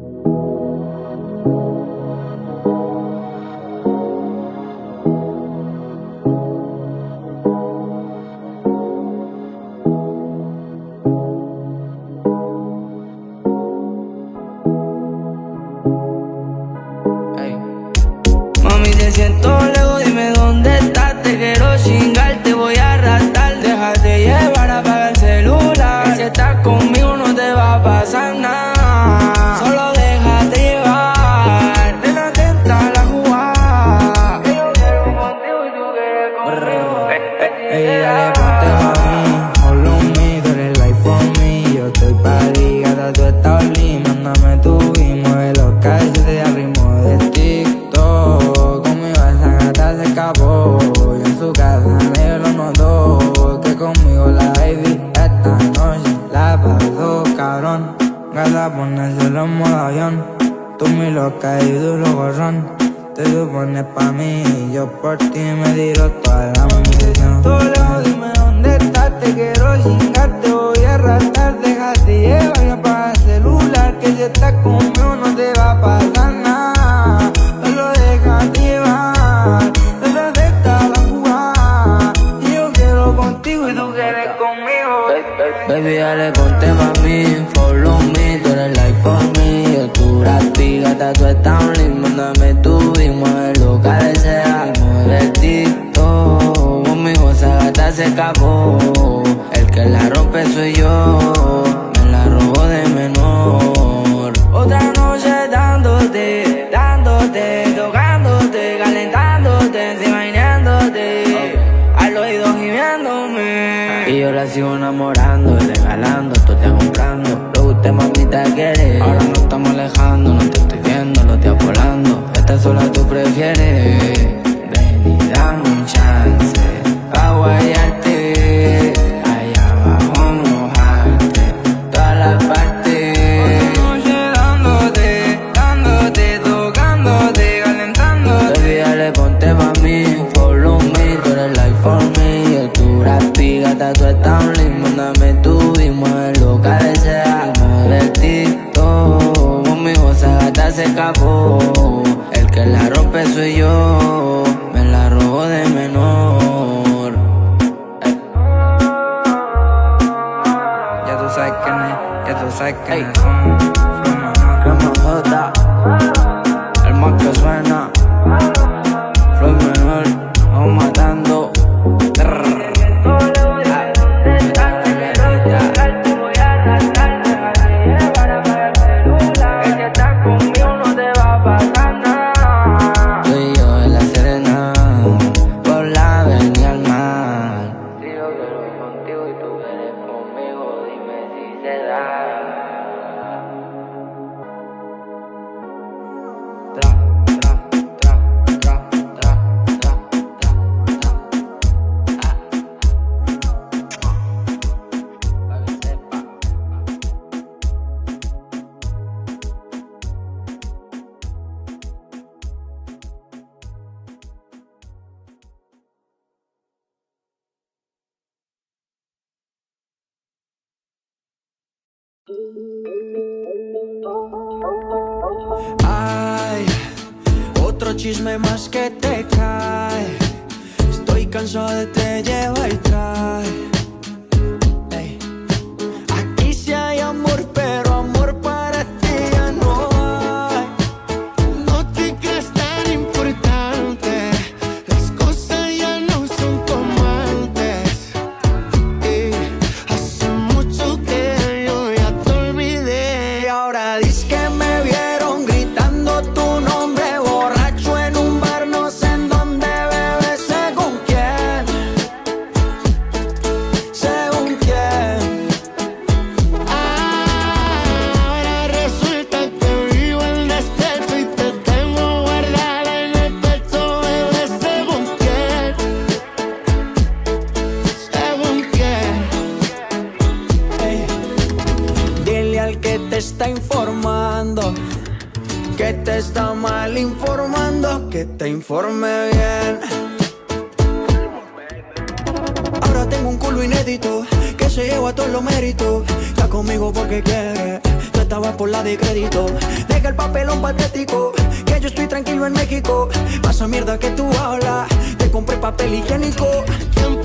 Thank you. caído y lo. Te supones pa' mí y yo por ti me tiro toda la se acabó. El que la rompe soy yo, me la robó de menor. Otra noche dándote, dándote, tocándote, calentándote, imaginándote. Okay. Al oído gimiándome. Y yo la sigo enamorando, regalando, tú te comprando. Lo que usted mamita quiere. Ahora no estamos alejando, no te estoy viendo, lo estoy apolando Esta sola tú prefieres. linda, tú estás linda, me tuvimos en loca deseamos de ti. Oh, mi gata se escapó, el que la rompe soy yo. Ay, otro chisme más que te cae. Estoy cansado de te lleva y trae. Que te está mal informando, que te informe bien. Ahora tengo un culo inédito que se lleva todos los méritos. Está conmigo porque quiere. Yo va por la de crédito. Deja el papelón patético, que yo estoy tranquilo en México. Pasa mierda que tú hablas, te compré papel higiénico. ¿Quién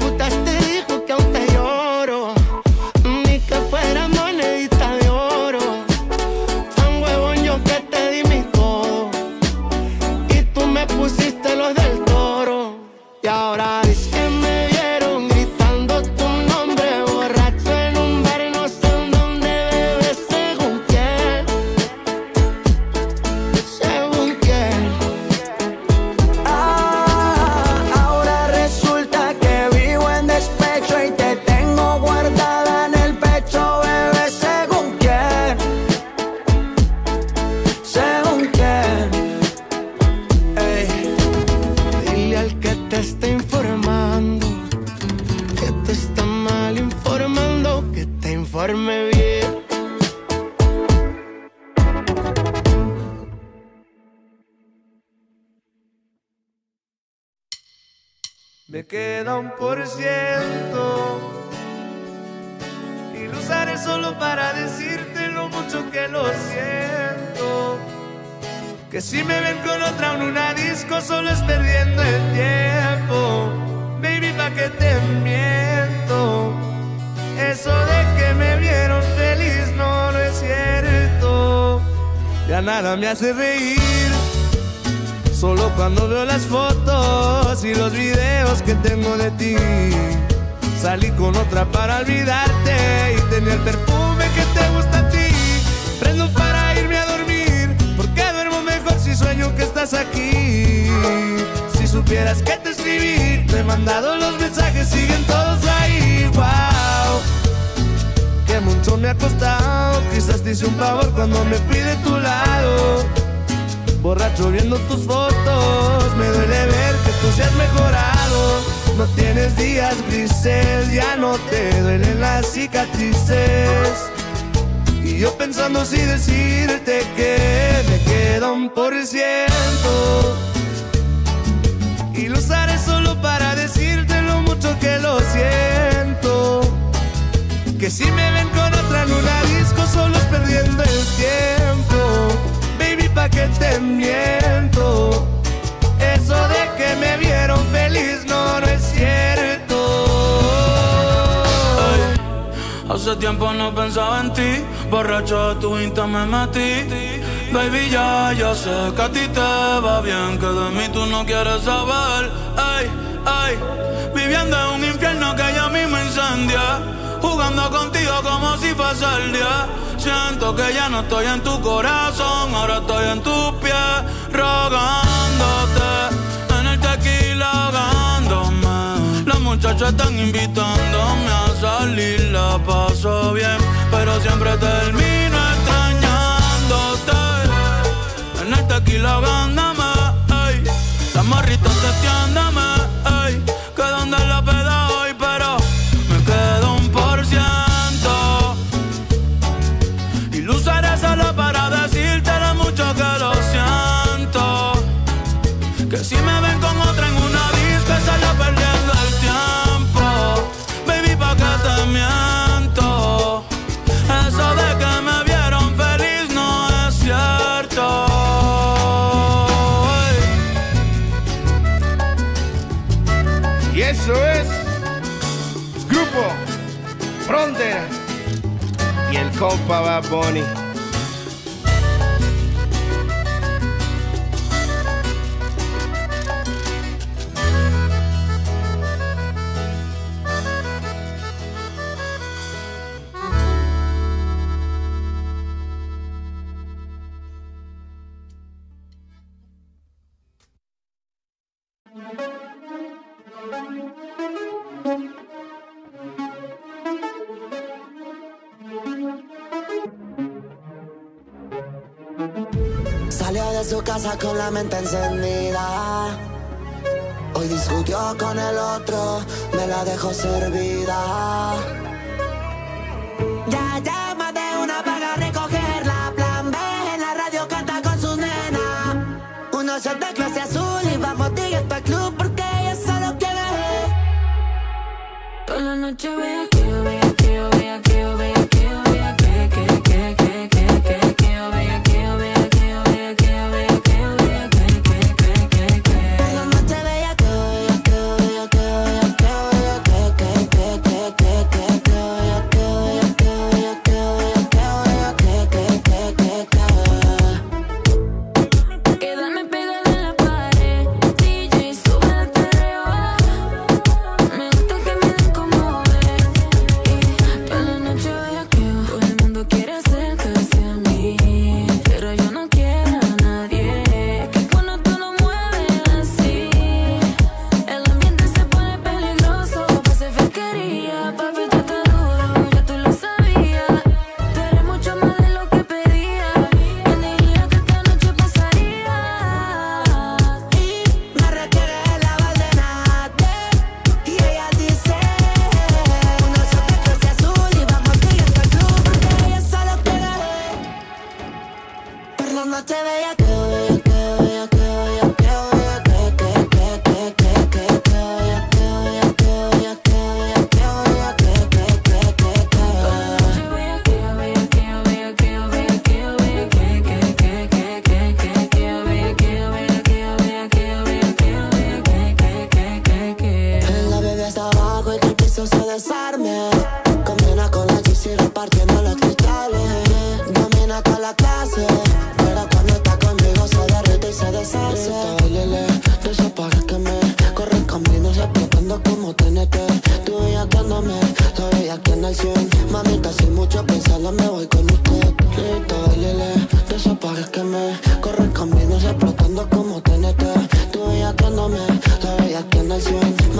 Me queda un por ciento y lo usaré solo para decirte lo mucho que lo siento. Que si me ven con otra en una disco solo es perdiendo el nada me hace reír. Solo cuando veo las fotos y los videos que tengo de ti. Salí con otra para olvidarte y tenía el perfume que te gusta a ti. Prendo para irme a dormir, porque duermo mejor si sueño que estás aquí. Si supieras que te escribí, te he mandado los mensajes, siguen todos ahí. Wow, que mucho me ha costado. Quizás te hice un favor cuando me fui de tu lado. Borracho viendo tus fotos, me duele ver que tú seas mejorado. No tienes días grises, ya no te duelen las cicatrices. Y yo pensando si decirte que me queda un por ciento. Y lo usaré solo para decirte lo mucho que lo siento. Que si me ven con otra en una disco solo perdiendo el tiempo. Baby, pa' que te miento. Eso de que me vieron feliz no, no es cierto. Hace tiempo no pensaba en ti, borracho de tu insta me metí. Baby, ya, ya sé que a ti te va bien, que de mí tú no quieres saber. Ay, ay, viviendo en un infierno que ya mismo. Jugando contigo como si fuese el día. Siento que ya no estoy en tu corazón, ahora estoy en tus pies, rogándote. En el tequila ahogándome. Las muchachas están invitándome a salir, la paso bien, pero siempre termino extrañándote. En el tequila ahogándome, y el compa Bad Salió de su casa con la mente encendida. Hoy discutió con el otro, me la dejó servida. Ya llama de una para recogerla. Plan B en la radio canta con su nena. Uno shot de clase azul y vamos directo al club porque ella solo quiere. Toda la noche ve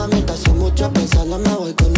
Mamita, hace mucho pensarla, me voy con